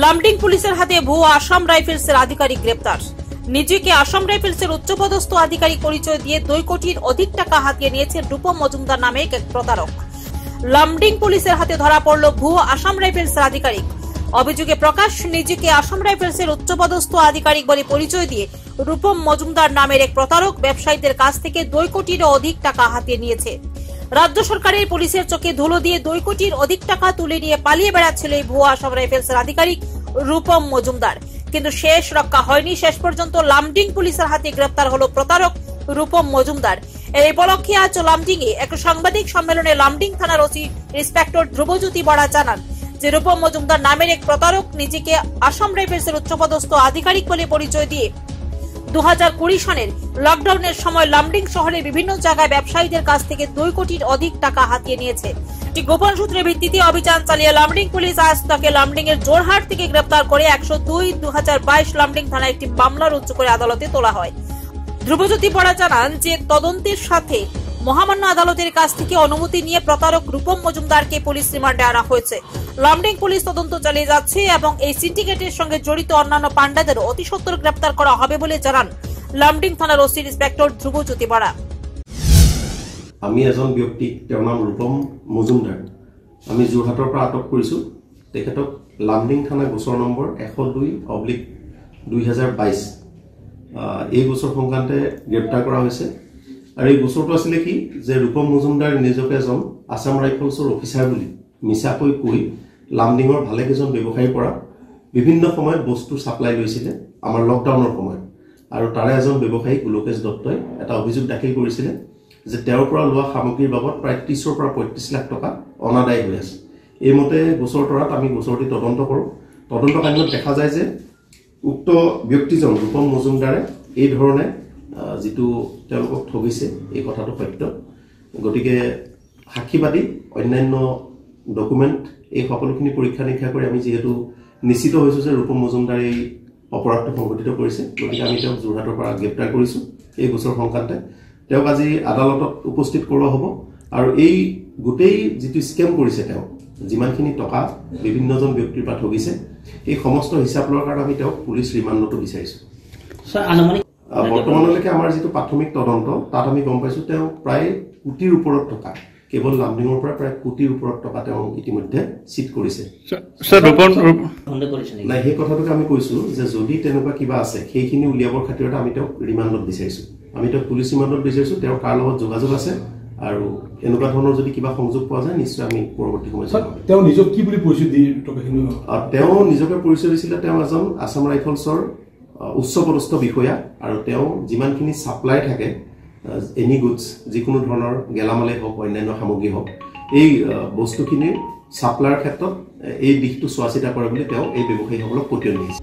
লামডিং পুলিশের হাতে ভুয়ো আসাম রাইফেলসের আধিকারিক গ্রেপ্তার। নিজেকে আসাম রাইফেলসের উচ্চপদস্থ আধিকারিক পরিচয় দিয়ে দুই কোটির অধিক টাকা হাতিয়ে নিয়েছেন রূপম মজুমদার নামে এক প্রতারক। লামডিং পুলিশের হাতে ধরা পড়ল ভুয়ো আসাম রাইফেলসের আধিকারিক। অভিযোগে প্রকাশ, নিজেকে আসাম রাইফেলসের উচ্চপদস্থ আধিকারিক বলে পরিচয় দিয়ে রূপম মজুমদার নামের এক প্রতারক ব্যবসায়ীদের কাছ থেকে দুই কোটিরও অধিক টাকা হাতিয়ে নিয়েছে। রাজ্য সরকারের পুলিশের চোখে ধুলো দিয়ে দুই কোটির অধিক টাকা তুলে নিয়ে পালিয়ে বেড়াচ্ছিল এই ভুয়া আসাম রাইফেলসের আধিকারিক রূপম মজুমদার। কিন্তু শেষ রক্ষা হয়নি। শেষ পর্যন্ত লামডিং পুলিশের হাতে গ্রেপ্তার হলো প্রতারক রূপম মজুমদার। এই উপলক্ষে আজ লামডিং এ এক সাংবাদিক সম্মেলনে লামডিং থানার ওসি ইন্সপেক্টর ধ্রুবজ্যোতি বড়া জানান যে রূপম মজুমদার নামের এক প্রতারক নিজেকে আসাম রাইফেলসের উচ্চপদস্থ আধিকারিক বলে পরিচয় দিয়ে দু সনের লকডাউনের সময় লামডিং শহরের বিভিন্ন জায়গায় ব্যবসায়ীদের কাছ থেকে দুই কোটির অধিক টাকা হাতিয়ে নিয়েছে। একটি গোপন সূত্রের ভিত্তিতে অভিযান চালিয়ে লামডিং পুলিশ আজ তাকে লামডিং এর জোরহাট থেকে গ্রেপ্তার করে একশো দুই দু লামডিং থানায় একটি মামলা রুজু করে আদালতে তোলা হয়। ধ্রুবজ্যোতি বড়া জানান যে তদন্তের সাথে মহামান্য আদালতের কাছ থেকে অনুমতি নিয়ে প্রতারক রূপম মজুমদারকে পুলিশ রিমান্ডে আনা হয়েছে। লামডিং পুলিশ তদন্ত চালিয়ে যাচ্ছে এবং এই সিন্ডিকেটের সঙ্গে জড়িত অন্যান্য পান্ডাদেরও অতি সত্বর গ্রেপ্তার করা হবে বলে জানান লামডিং থানার ওসি ইন্সপেক্টর ধ্রুবজ্যোতি বড়া আমি এজন ব্যক্তিক তেওঁৰ নাম ৰূপম মজুমদাৰ। আমি যোৰহাটৰ পৰা আটক কৰিছোঁ। তেখেতক লামডিং থানা গোচৰ নম্বৰ এশ দুই অব্লিক দুই হাজাৰ বাইছ। এই গোচৰ সংক্ৰান্তে গ্ৰেপ্তাৰ কৰা হৈছে। আৰু এই গোচৰটো আছিলে কি? যে ৰূপম মজুমদাৰ নিজকে এজন আছাম ৰাইফলছৰ অফিচাৰ বুলি মিছাকৈ কৈ লামডিঙৰ ভালেকেইজন ব্যৱসায়ীৰ পৰা বিভিন্ন সময়ত বস্তু ছাপ্লাই লৈছিলে আমাৰ লকডাউনৰ সময়ত। আৰু তাৰে এজন ব্যৱসায়ী গোলোকেশ দত্তই এটা অভিযোগ দাখিল কৰিছিলে যে তেওঁৰ পৰা লোৱা সামগ্ৰীৰ বাবদ প্ৰায় ত্ৰিছৰ পৰা পঁয়ত্ৰিছ লাখ টকা অনাদায়ী হৈ আছে। এইমতে গোচৰ তৰাত আমি গোচৰটি তদন্ত কৰোঁ। তদন্ত কাৰ্যত দেখা যায় যে উক্ত ব্যক্তিজন ৰূপম মজুমদাৰে এই ধৰণে যিটো তেওঁলোকক ঠগিছে এই কথাটো সত্য। গতিকে সাক্ষীবাদী অন্যান্য ডকুমেণ্ট এই সকলোখিনি পৰীক্ষা নিৰীক্ষা কৰি আমি যিহেতু নিশ্চিত হৈছোঁ যে ৰূপম মজুমদাৰে এই অপৰাধটো সংঘটিত কৰিছে। গতিকে আমি তেওঁক যোৰহাটৰ পৰা গ্ৰেপ্তাৰ কৰিছোঁ এই গোচৰ সংক্ৰান্তে। তেওঁক আজি আদালতত উপস্থিত কৰোৱা হ'ব। আৰু এই গোটেই যিটো স্কেম কৰিছে তেওঁ যিমানখিনি টকা বিভিন্নজন ব্যক্তিৰ পৰা ঠগিছে এই সমস্ত হিচাপ লোৱাৰ কাৰণে আমি তেওঁক পুলিচ ৰিমাণ্ডতো বিচাৰিছোঁ। বৰ্তমানলৈকে আমাৰ যিটো প্ৰাথমিক তদন্ত তাত আমি গম পাইছোঁ তেওঁ প্ৰায় কোটিৰ ওপৰত টকা কেৱল লামডিঙৰ পৰা প্ৰায় কোটিৰ ওপৰত টকা তেওঁ ইতিমধ্যে চিট কৰিছে? নাই সেই কথাটোকে আমি কৈছোঁ যে যদি তেনেকুৱা কিবা আছে সেইখিনি উলিয়াবৰ খাতিৰতে আমি তেওঁক ৰিমাণ্ডত বিচাৰিছোঁ। আমি তেওঁক পুলিচ ৰিমাণ্ডত বিচাৰিছোঁ তেওঁৰ কাৰ লগত যোগাযোগ আছে আৰু এনেকুৱা ধৰণৰ যদি কিবা সংযোগ পোৱা যায় নিশ্চয় আমি পৰৱৰ্তী সময়ত তেওঁ নিজক কি বুলি পৰিচয় দি তেওঁ নিজকে পৰিচয় দিছিলে তেওঁ এজন আছাম ৰাইফলছৰ উচ্চপদস্থ বিষয়া আৰু তেওঁ যিমানখিনি ছাপ্লাই থাকে এনি গুডছ যিকোনো ধৰণৰ গেলামালেই হওক অন্যান্য সামগ্ৰী হওক এই আহ, বস্তুখিনিৰ ছাপ্লাইৰ ক্ষেত্ৰত এই দিশটো চোৱা চিতা কৰে বুলি তেওঁ এই ব্যৱসায়ীসকলক পতিয়ন দিছে।